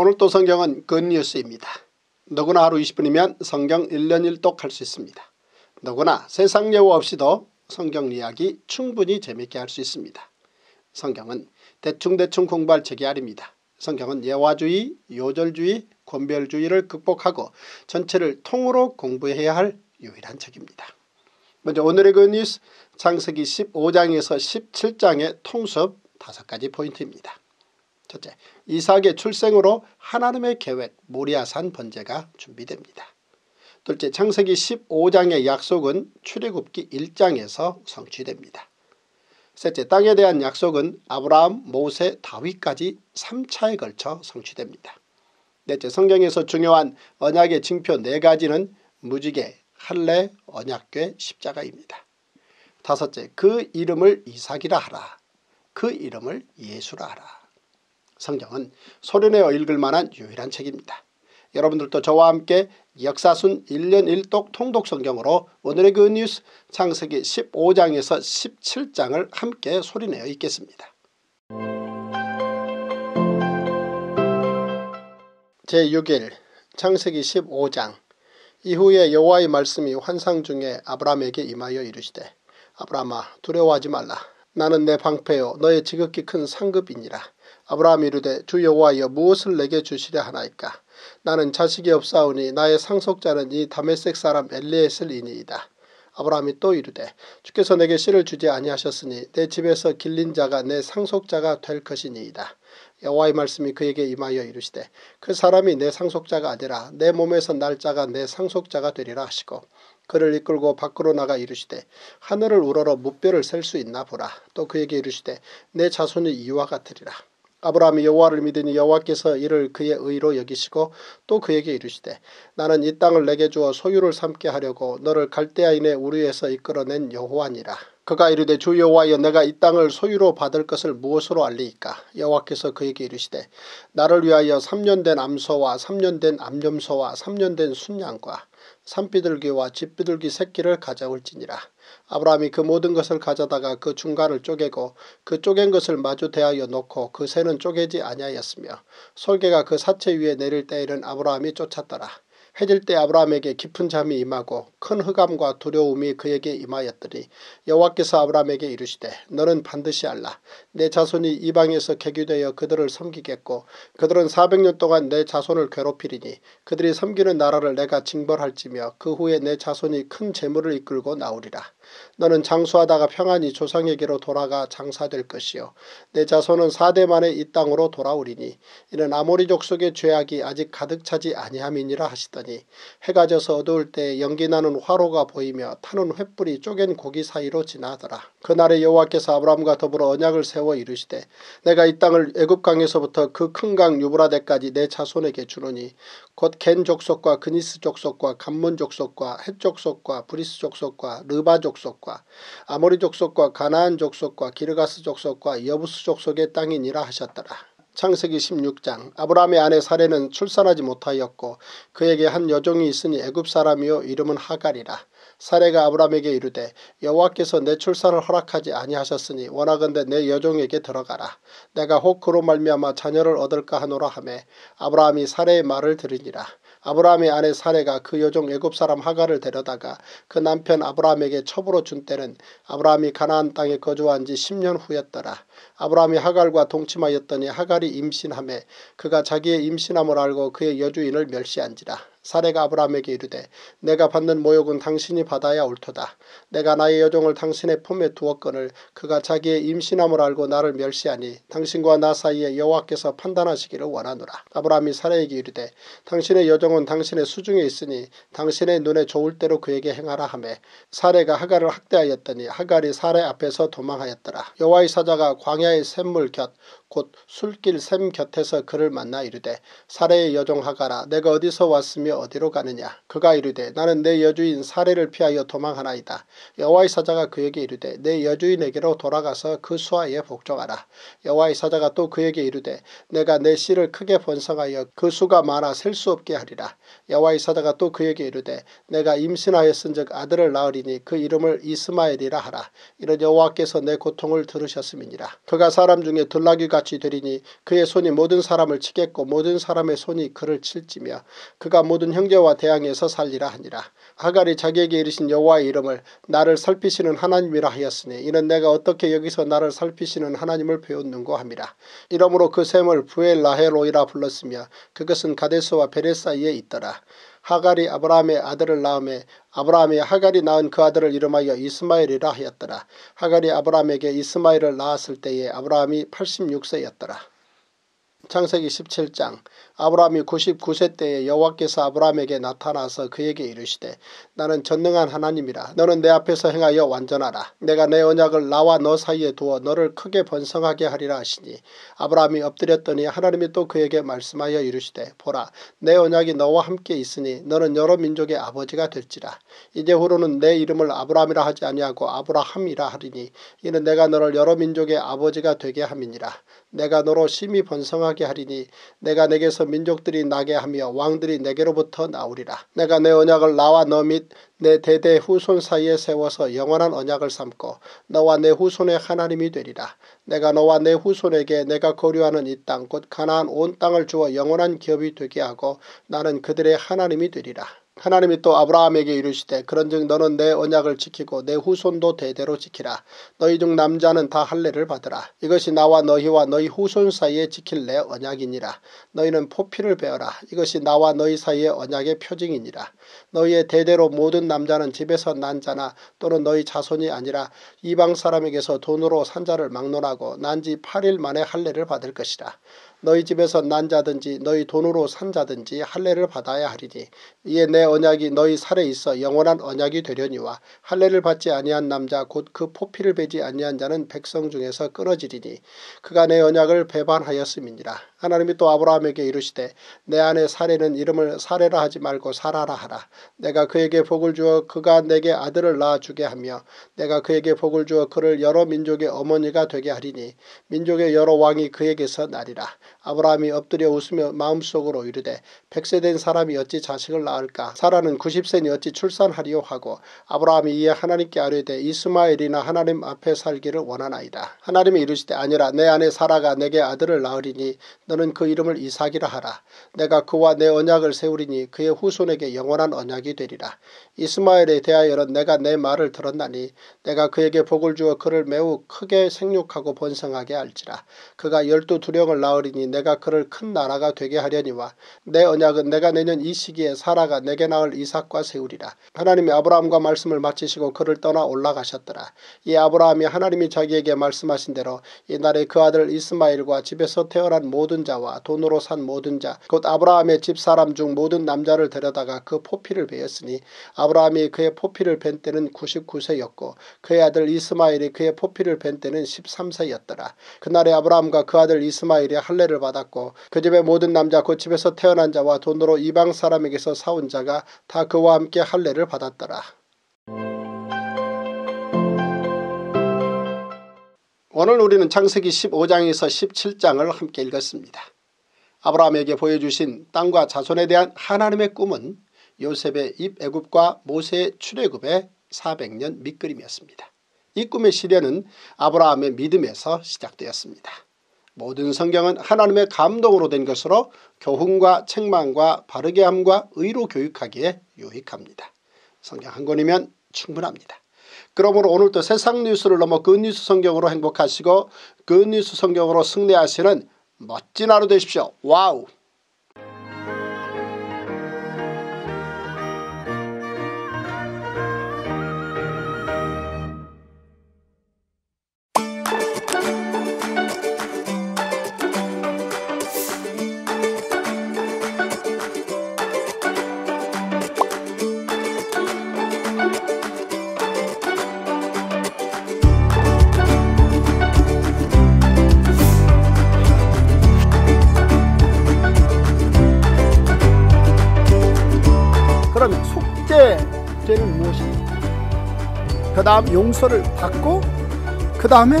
오늘 또 성경은 굿뉴스입니다. 누구나 하루 20분이면 성경 1년 1독 할 수 있습니다. 누구나 세상 예우 없이도 성경 이야기 충분히 재밌게 할 수 있습니다. 성경은 대충대충 공부할 책이 아닙니다. 성경은 예화주의, 요절주의, 권별주의를 극복하고 전체를 통으로 공부해야 할 유일한 책입니다. 먼저 오늘의 굿뉴스 창세기 15장에서 17장의 통섭 5가지 포인트입니다. 첫째, 이삭의 출생으로 하나님의 계획 모리아산 번제가 준비됩니다. 둘째, 창세기 15장의 약속은 출애굽기 1장에서 성취됩니다. 셋째, 땅에 대한 약속은 아브라함, 모세, 다윗까지 3차에 걸쳐 성취됩니다. 넷째, 성경에서 중요한 언약의 징표 4가지는 무지개, 할례, 언약궤, 십자가입니다. 다섯째, 그 이름을 이삭이라 하라. 그 이름을 예수라 하라. 성경은 소리내어 읽을 만한 유일한 책입니다. 여러분들도 저와 함께 역사순 1년 1독 통독 성경으로 오늘의 그 뉴스 창세기 15장에서 17장을 함께 소리내어 읽겠습니다. 제6일 창세기 15장 이후에 여호와의 말씀이 환상 중에 아브라함에게 임하여 이르시되 아브라함아 두려워하지 말라 나는 내 방패요 너의 지극히 큰 상급이니라 아브라함이 이르되 주 여호와여 무엇을 내게 주시려 하나이까 나는 자식이 없사오니 나의 상속자는 이 다메섹 사람 엘리에셀이니이다. 아브라함이 또 이르되 주께서 내게 씨를 주지 아니하셨으니 내 집에서 길린 자가 내 상속자가 될 것이니이다. 여호와의 말씀이 그에게 임하여 이르시되 그 사람이 내 상속자가 아니라 내 몸에서 날 자가 내 상속자가 되리라 하시고 그를 이끌고 밖으로 나가 이르시되 하늘을 우러러 무뼈를 셀 수 있나 보라. 또 그에게 이르시되 내 자손이 이와 같으리라. 아브라함이 여호와를 믿으니 여호와께서 이를 그의 의로 여기시고 또 그에게 이르시되 나는 이 땅을 내게 주어 소유를 삼게 하려고 너를 갈대아인의 우리에서 이끌어낸 여호와니라. 그가 이르되 주 여호와여 내가 이 땅을 소유로 받을 것을 무엇으로 알리이까 여호와께서 그에게 이르시되 나를 위하여 3년 된 암소와 3년 된 암염소와 3년 된 순양과 산비둘기와 집비둘기 새끼를 가져올지니라. 아브라함이 그 모든 것을 가져다가 그 중간을 쪼개고 그 쪼갠 것을 마주 대하여 놓고 그 새는 쪼개지 아니하였으며 솔개가 그 사체 위에 내릴 때에는 아브라함이 쫓았더라. 해질 때 아브라함에게 깊은 잠이 임하고 큰 흑암과 두려움이 그에게 임하였더니 여호와께서 아브라함에게 이르시되 너는 반드시 알라. 내 자손이 이방에서 개교되어 그들을 섬기겠고 그들은 400년 동안 내 자손을 괴롭히리니 그들이 섬기는 나라를 내가 징벌할지며 그 후에 내 자손이 큰 재물을 이끌고 나오리라. 너는 장수하다가 평안히 조상에게로 돌아가 장사될 것이요 내 자손은 4대 만에 이 땅으로 돌아오리니 이는 아모리 족 속의 죄악이 아직 가득 차지 아니함이니라 하시더니 해가 져서 어두울 때 연기 나는 화로가 보이며 타는 횃불이 쪼갠 고기 사이로 지나더라. 그날에 여호와께서 아브라함과 더불어 언약을 세워 이르시되 내가 이 땅을 애굽 강에서부터 그 큰 강 유브라데까지 내 자손에게 주노니 곧 겐 족속과 그니스 족속과 갓몬 족속과 헷 족속과 브리스 족속과 르바 족속과 아모리 족속과 가나안 족속과 기르가스 족속과 여부스 족속의 땅이니라 하셨더라. 창세기 16장 아브람의 아내 사래는 출산하지 못하였고 그에게 한 여종이 있으니 애굽 사람이요 이름은 하갈이라. 사래가 아브람에게 이르되 여호와께서 내 출산을 허락하지 아니하셨으니 원하건대 내 여종에게 들어가라. 내가 혹 그로 말미암아 자녀를 얻을까 하노라 하매 아브라함이 사례의 말을 들으니라. 아브라함의 아내 사례가 그 여종 애굽 사람 하갈을 데려다가 그 남편 아브라함에게 첩으로 준 때는 아브라함이 가나안 땅에 거주한 지 10년 후였더라. 아브라함이 하갈과 동침하였더니 하갈이 임신함에 그가 자기의 임신함을 알고 그의 여주인을 멸시한지라. 사례가 아브라함에게 이르되 내가 받는 모욕은 당신이 받아야 옳도다. 내가 나의 여종을 당신의 품에 두었거늘 그가 자기의 임신함을 알고 나를 멸시하니 당신과 나 사이에 여호와께서 판단하시기를 원하노라. 아브라함이 사례에게 이르되 당신의 여종은 당신의 수중에 있으니 당신의 눈에 좋을 대로 그에게 행하라 하매 사례가 하갈을 학대하였더니 하갈이 사례 앞에서 도망하였더라. 여호와의 사자가 광야의 샘물 곁곧 술길 샘 곁에서 그를 만나 이르되 사례의 여종 하가라 내가 어디서 왔으며 어디로 가느냐 그가 이르되 나는 내 여주인 사례를 피하여 도망하나이다. 여호와의 사자가 그에게 이르되 내 여주인에게로 돌아가서 그 수하에 복종하라. 여호와의 사자가 또 그에게 이르되 내가 내 씨를 크게 번성하여 그 수가 많아 셀 수 없게 하리라. 여호와의 사자가 또 그에게 이르되 내가 임신하였은즉 아들을 낳으리니 그 이름을 이스마엘이라 하라. 이런 여호와께서 내 고통을 들으셨음이니라. 그가 사람 중에 돌 같이 되리니 그의 손이 모든 사람을 치겠고 모든 사람의 손이 그를 칠지며 그가 모든 형제와 대항해서 살리라 하니라. 하갈이 자기에게 이르신 여호와의 이름을 나를 살피시는 하나님이라 하였으니 이는 내가 어떻게 여기서 나를 살피시는 하나님을 배웠는고 함이라. 이러므로 그 샘을 부엘라헤로이라 불렀으며 그것은 가데스와 베레 사이에 있더라. 하갈이 아브라함의 아들을 낳음에 아브라함이 하갈이 낳은 그 아들을 이름하여 이스마엘이라 하였더라. 하갈이 아브라함에게 이스마엘을 낳았을 때에 아브라함이 86세였더라. 창세기 17장 아브라함이 99세 때에 여호와께서 아브라함에게 나타나서 그에게 이르시되 나는 전능한 하나님이라. 너는 내 앞에서 행하여 완전하라. 내가 내 언약을 나와 너 사이에 두어 너를 크게 번성하게 하리라 하시니 아브라함이 엎드렸더니 하나님이 또 그에게 말씀하여 이르시되 보라 내 언약이 너와 함께 있으니 너는 여러 민족의 아버지가 될지라. 이제 후로는 내 이름을 아브라함이라 하지 아니하고 아브라함이라 하리니 이는 내가 너를 여러 민족의 아버지가 되게 함이니라. 내가 너로 심히 번성하게 하리니 내가 내게서 민족들이 나게 하며 왕들이 내게로부터 나오리라. 내가 내 언약을 나와 너 및 내 대대 후손 사이에 세워서 영원한 언약을 삼고 너와 내 후손의 하나님이 되리라. 내가 너와 내 후손에게 내가 거류하는 이 땅 곧 가나안 온 땅을 주어 영원한 기업이 되게 하고 나는 그들의 하나님이 되리라. 하나님이 또 아브라함에게 이르시되 그런즉 너는 내 언약을 지키고 내 후손도 대대로 지키라. 너희 중 남자는 다 할례를 받으라. 이것이 나와 너희와 너희 후손 사이에 지킬 내 언약이니라. 너희는 포피를 베어라. 이것이 나와 너희 사이의 언약의 표징이니라. 너희의 대대로 모든 남자는 집에서 난 자나 또는 너희 자손이 아니라 이방 사람에게서 돈으로 산 자를 막론하고 난 지 8일 만에 할례를 받을 것이라. 너희 집에서 난 자든지 너희 돈으로 산 자든지 할례를 받아야 하리니 이에 내 언약이 너희 살에 있어 영원한 언약이 되려니와 할례를 받지 아니한 남자 곧 그 포피를 베지 아니한 자는 백성 중에서 끊어지리니 그가 내 언약을 배반하였음이니라. 하나님이 또 아브라함에게 이르시되 내 안에 사례는 이름을 사례라 하지 말고 사라라 하라. 내가 그에게 복을 주어 그가 내게 아들을 낳아주게 하며 내가 그에게 복을 주어 그를 여러 민족의 어머니가 되게 하리니 민족의 여러 왕이 그에게서 나리라. 아브라함이 엎드려 웃으며 마음속으로 이르되 백세 된 사람이 어찌 자식을 낳을까 사라는 90세니 어찌 출산하리요 하고 아브라함이 이에 하나님께 아뢰되 이스마엘이나 하나님 앞에 살기를 원하나이다. 하나님이 이르시되 아니라 내 아내 사라가 내게 아들을 낳으리니 너는 그 이름을 이삭이라 하라. 내가 그와 내 언약을 세우리니 그의 후손에게 영원한 언약이 되리라. 이스마엘에 대하여는 내가 내 말을 들었나니 내가 그에게 복을 주어 그를 매우 크게 생육하고 번성하게 할지라. 그가 열두 두령을 낳으리니 내가 그를 큰 나라가 되게 하려니와 내 언약은 내가 내년 이 시기에 사라가 내게 낳을 이삭과 세우리라. 하나님이 아브라함과 말씀을 마치시고 그를 떠나 올라가셨더라. 이 아브라함이 하나님이 자기에게 말씀하신 대로 이날에 그 아들 이스마엘과 집에서 태어난 모든 자와 돈으로 산 모든 자 곧 아브라함의 집사람 중 모든 남자를 데려다가 그 포피를 베었으니 아브라함이 그의 포피를 벤 때는 99세였고 그의 아들 이스마엘이 그의 포피를 벤 때는 13세였더라. 그날에 아브라함과 그 아들 이스마엘이 할례를 받 았고 그 집의 모든 남자 그 집에서 태어난 자와 돈으로 이방 사람에게서 사온 자가 다 그와 함께 할례를 받았더라. 오늘 우리는 창세기 15장에서 17장을 함께 읽었습니다. 아브라함에게 보여주신 땅과 자손에 대한 하나님의 꿈은 요셉의 입애굽과 모세의 출애굽의 400년 밑그림이었습니다. 이 꿈의 실현은 아브라함의 믿음에서 시작되었습니다. 모든 성경은 하나님의 감동으로 된 것으로 교훈과 책망과 바르게 함과 의로 교육하기에 유익합니다. 성경 한 권이면 충분합니다. 그러므로 오늘도 세상 뉴스를 넘어 Good News 성경으로 행복하시고 Good News 성경으로 승리하시는 멋진 하루 되십시오. Wow! 그 다음 용서를 받고 그 다음에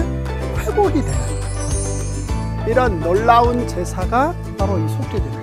회복이 되는 이런 놀라운 제사가 바로 이 속죄제입니다.